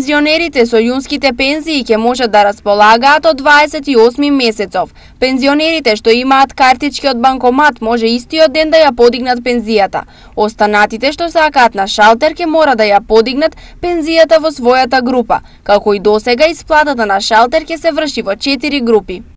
Пензионерите со јунските пензии ќе можат да располагаат од 28 месецов. Пензионерите што имаат картички од банкомат може истиот ден да ја подигнат пензијата. Останатите што сакаат на шалтер ќе мора да ја подигнат пензијата во својата група, како и досега исплатата на шалтер ќе се врши во 4 групи.